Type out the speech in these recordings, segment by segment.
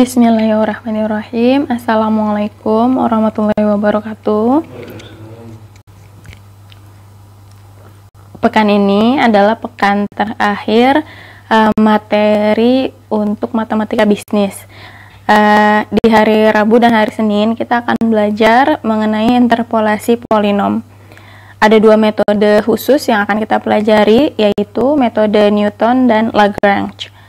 Bismillahirrahmanirrahim. Assalamualaikum warahmatullahi wabarakatuh. Pekan ini adalah pekan terakhir uh, materi untuk matematika bisnis. Uh, di hari Rabu dan hari Senin kita akan belajar mengenai interpolasi polinom. Ada dua metode khusus yang akan kita pelajari, yaitu metode Newton dan Lagrange.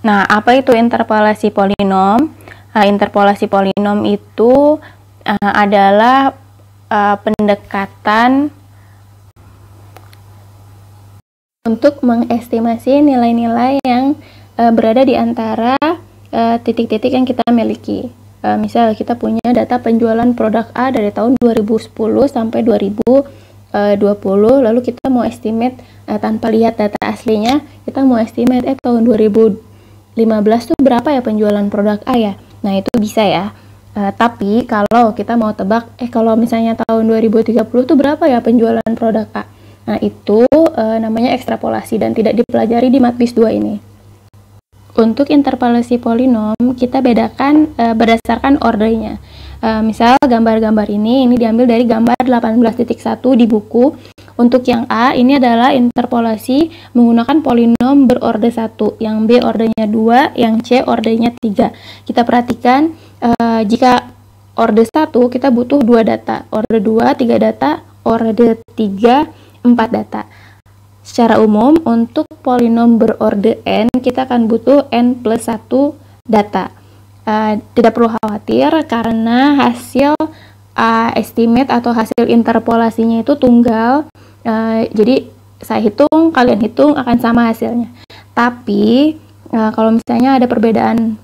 Nah, apa itu interpolasi polinom? Uh, interpolasi polinom itu uh, adalah uh, pendekatan untuk mengestimasi nilai-nilai yang uh, berada di antara titik-titik uh, yang kita miliki. Uh, misal kita punya data penjualan produk A dari tahun 2010 sampai 2020, lalu kita mau estimate uh, tanpa lihat data aslinya, kita mau estimate eh tahun 2015 tuh berapa ya penjualan produk A ya? Nah, itu bisa ya. Uh, tapi kalau kita mau tebak, eh kalau misalnya tahun 2030 tuh berapa ya penjualan produk A? Nah, itu uh, namanya ekstrapolasi dan tidak dipelajari di matbis 2 ini. Untuk interpolasi polinom, kita bedakan e, berdasarkan ordernya. E, misal gambar-gambar ini, ini diambil dari gambar 18.1 di buku. Untuk yang A, ini adalah interpolasi menggunakan polinom berorder 1, yang B ordernya 2, yang C ordernya 3. Kita perhatikan, e, jika order 1, kita butuh 2 data. Order 2, 3 data. Order 3, 4 data. Secara umum, untuk polinom berorder n, kita akan butuh n plus 1 data. Uh, tidak perlu khawatir karena hasil uh, estimate atau hasil interpolasinya itu tunggal. Uh, jadi saya hitung, kalian hitung akan sama hasilnya. Tapi uh, kalau misalnya ada perbedaan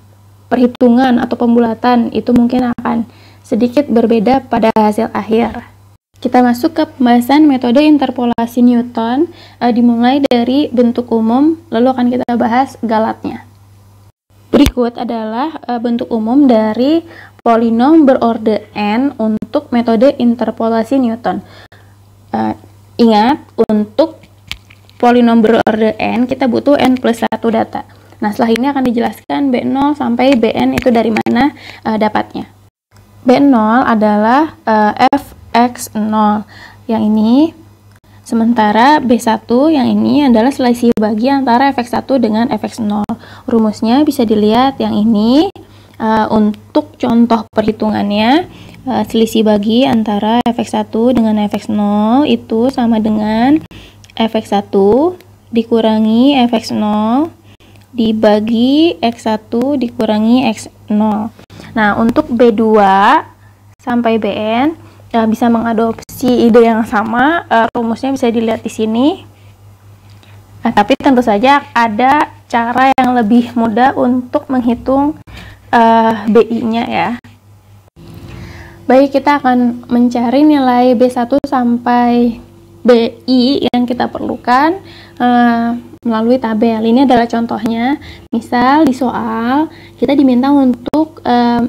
perhitungan atau pembulatan, itu mungkin akan sedikit berbeda pada hasil akhir. Kita masuk ke pembahasan metode interpolasi Newton, uh, dimulai dari bentuk umum, lalu akan kita bahas galatnya. Berikut adalah bentuk umum dari polinom berorder n untuk metode interpolasi Newton. Ingat, untuk polinom berorder n, kita butuh n plus 1 data. Nah, setelah ini akan dijelaskan B0 sampai Bn itu dari mana uh, dapatnya. B0 adalah uh, f X0 yang ini sementara B1 yang ini adalah selisih bagi antara fx1 dengan fx0 rumusnya bisa dilihat yang ini uh, untuk contoh perhitungannya uh, selisih bagi antara fx1 dengan fx0 itu sama dengan fx1 dikurangi fx0 dibagi x1 dikurangi x0 nah untuk B2 sampai Bn ya, bisa mengadopsi ide yang sama, uh, rumusnya bisa dilihat di sini. Nah, tapi tentu saja ada cara yang lebih mudah untuk menghitung uh, BI-nya ya. Baik, kita akan mencari nilai B1 sampai BI yang kita perlukan uh, melalui tabel. Ini adalah contohnya. Misal di soal kita diminta untuk uh,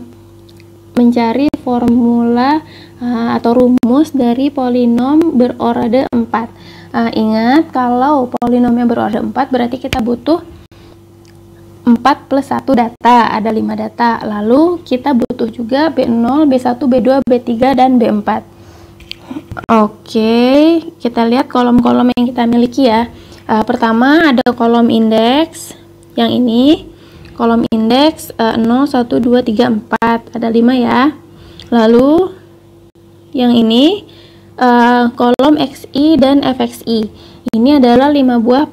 mencari formula uh, atau rumus dari polinom berorder 4. Uh, ingat, kalau polinomnya berorder 4 berarti kita butuh 4 plus 1 data, ada 5 data. Lalu kita butuh juga B0, B1, B2, B3, dan B4. Oke, kita lihat kolom-kolom yang kita miliki ya. Uh, pertama ada kolom indeks, yang ini. Kolom indeks uh, 0, 1, 2, 3, 4. Ada 5 ya. Lalu yang ini uh, kolom XI dan FXI. Ini adalah lima buah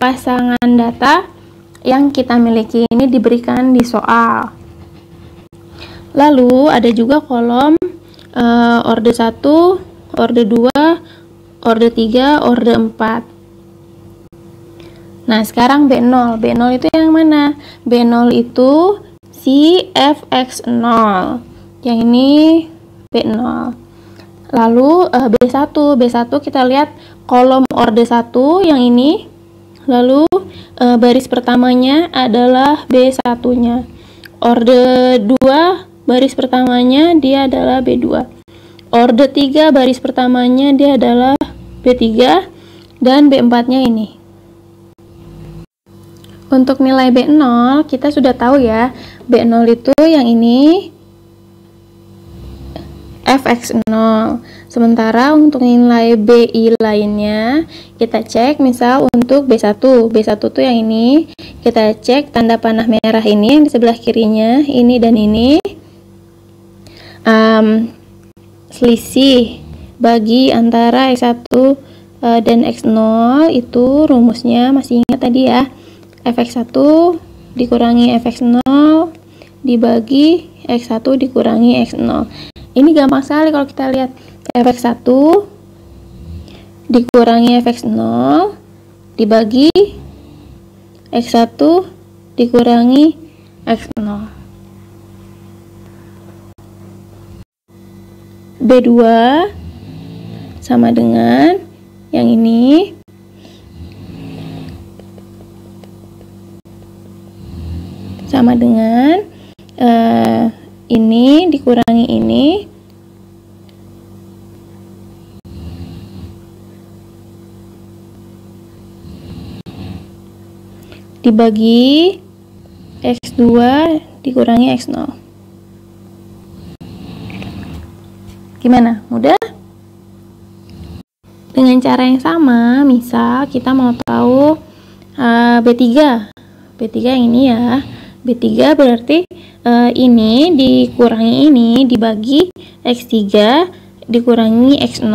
pasangan data yang kita miliki ini diberikan di soal. Lalu ada juga kolom uh, orde 1, orde 2, orde 3, orde 4. Nah, sekarang B0. B0 itu yang mana? B0 itu si FX0. Yang ini B0. Lalu uh, B1, B1 kita lihat kolom orde 1 yang ini. Lalu uh, baris pertamanya adalah B1-nya. Orde 2 baris pertamanya dia adalah B2. Orde 3 baris pertamanya dia adalah B3 dan B4-nya ini. Untuk nilai B0 kita sudah tahu ya, B0 itu yang ini fx0. Sementara untuk nilai BI lainnya kita cek misal untuk B1. B1 tuh yang ini kita cek tanda panah merah ini yang di sebelah kirinya, ini dan ini. Um, selisih bagi antara X1 uh, eh, dan X0 itu rumusnya masih ingat tadi ya fx1 dikurangi fx0 dibagi x1 dikurangi x0 ini gampang sekali kalau kita lihat. Fx1 dikurangi fx0 dibagi x1 dikurangi x0 B2 sama dengan yang ini. Sama dengan uh, ini dikurangi ini dibagi X2 dikurangi X0 gimana? mudah? dengan cara yang sama misal kita mau tahu uh, B3 B3 yang ini ya B3 berarti uh, ini dikurangi ini dibagi X3 dikurangi X0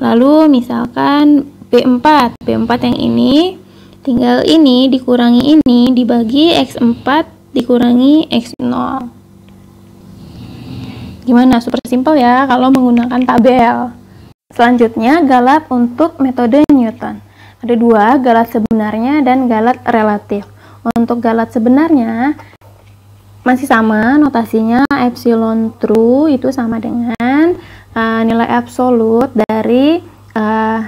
lalu misalkan B4 B4 yang ini tinggal ini dikurangi ini dibagi X4 dikurangi X0 gimana? Super simple ya kalau menggunakan tabel. Selanjutnya galat untuk metode Newton. Ada dua galat sebenarnya dan galat relatif untuk galat sebenarnya masih sama notasinya epsilon true itu sama dengan uh, nilai absolut dari uh,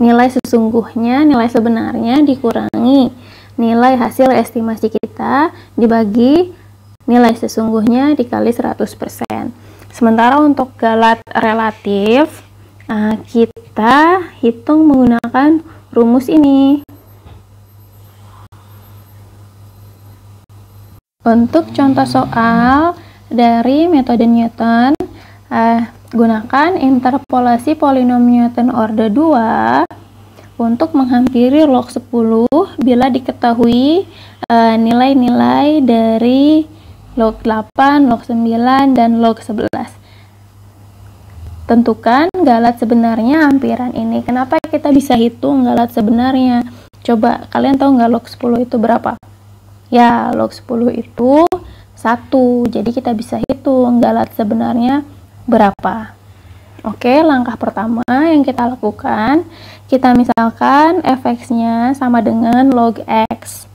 nilai sesungguhnya nilai sebenarnya dikurangi. Nilai hasil estimasi kita dibagi nilai sesungguhnya dikali 100% sementara untuk galat relatif uh, kita hitung menggunakan rumus ini Untuk contoh soal dari metode Newton, eh, gunakan interpolasi polinom Newton order 2 untuk menghampiri log 10 bila diketahui eh, nilai-nilai eh, dari log 8, log 9, dan log 11. Tentukan galat sebenarnya hampiran ini. Kenapa kita bisa hitung galat sebenarnya? Coba, kalian tahu nggak log 10 itu berapa? Ya, log 10 itu 1. Jadi kita bisa hitung galat sebenarnya berapa. Oke, langkah pertama yang kita lakukan, kita misalkan fx-nya sama dengan log x.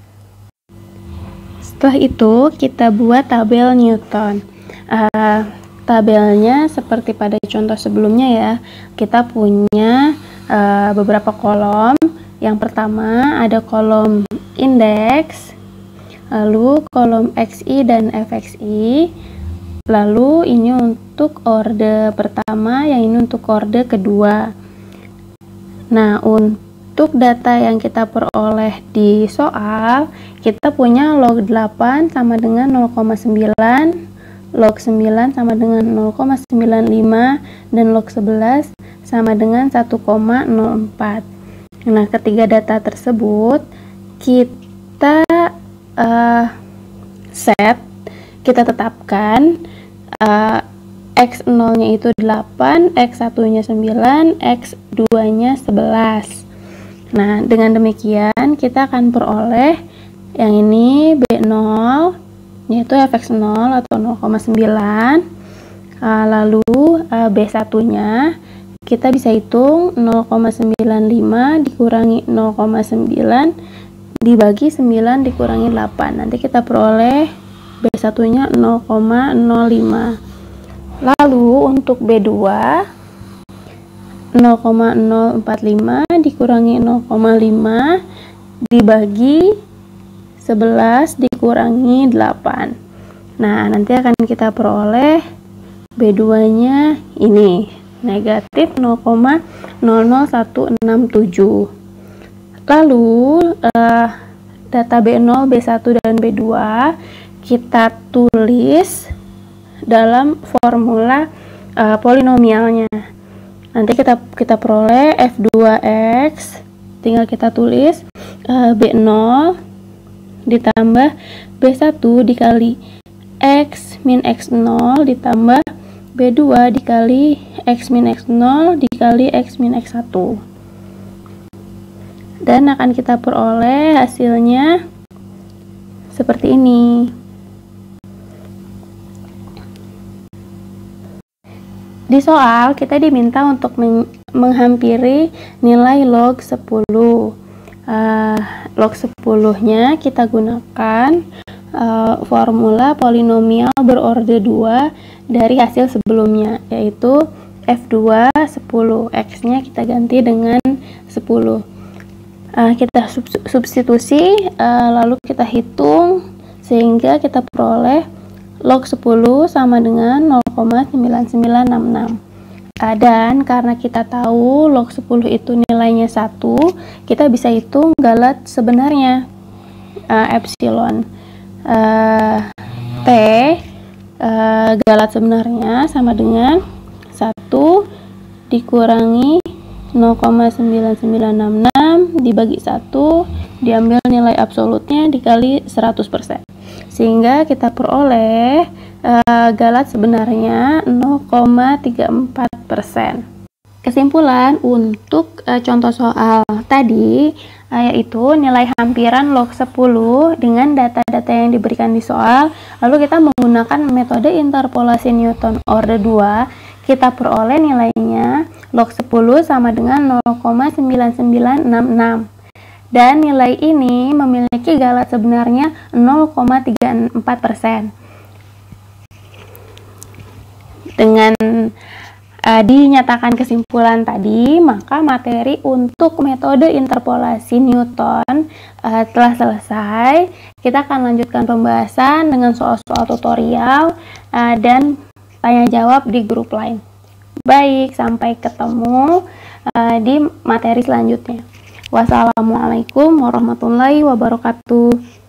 Setelah itu, kita buat tabel Newton. Uh, tabelnya seperti pada contoh sebelumnya ya, kita punya uh, beberapa kolom. Yang pertama ada kolom indeks, lalu kolom XI dan FXI lalu ini untuk orde pertama yang ini untuk orde kedua. Nah untuk data yang kita peroleh di soal kita punya log 8 sama dengan 0,9 log 9 sama dengan 0,95 dan log 11 sama dengan 1,04 nah ketiga data tersebut kita uh, set kita tetapkan uh, X0 nya itu 8 X1 nya 9 X2 nya 11 nah dengan demikian kita akan peroleh yang ini B0 yaitu fx 0 atau 0,9 uh, lalu uh, B1 nya kita bisa hitung 0,95 dikurangi 0,9 dibagi 9 dikurangi 8 nanti kita peroleh B1 nya 0,05 lalu untuk B2 0,045 dikurangi 0,5 dibagi 11 dikurangi 8 nah nanti akan kita peroleh B2 nya ini. Negatif 0,00167 Lalu uh, data B0, B1, dan B2 kita tulis dalam formula uh, polinomialnya. Nanti kita kita peroleh F2X tinggal kita tulis uh, B0 ditambah B1 dikali X min X0 ditambah B2 dikali X min X0 dikali X min X1 dan akan kita peroleh hasilnya seperti ini Di soal, kita diminta untuk menghampiri nilai log 10. Uh, log 10-nya kita gunakan uh, formula polinomial berorde 2 dari hasil sebelumnya, yaitu F2 10. X-nya kita ganti dengan 10. Uh, kita substitusi, uh, lalu kita hitung, sehingga kita peroleh log 10 sama dengan 0,9966 uh, dan karena kita tahu log 10 itu nilainya 1 kita bisa hitung galat sebenarnya uh, epsilon. Uh, t uh, galat sebenarnya sama dengan 1 dikurangi 0,9966 dibagi 1 diambil nilai absolutnya dikali 100% sehingga kita peroleh uh, galat sebenarnya 0,34 persen. Kesimpulan untuk uh, contoh soal tadi uh, yaitu nilai hampiran log 10 dengan data-data yang diberikan di soal lalu kita menggunakan metode interpolasi Newton order 2 kita peroleh nilainya log 10 sama dengan 0,9966 dan nilai ini memiliki galat sebenarnya 0,34%. Dengan uh, dinyatakan kesimpulan tadi, maka materi untuk metode interpolasi Newton uh, telah selesai. Kita akan lanjutkan pembahasan dengan soal-soal tutorial uh, dan tanya jawab di grup lain. Baik, sampai ketemu uh, di materi selanjutnya. Wassalamualaikum warahmatullahi wabarakatuh.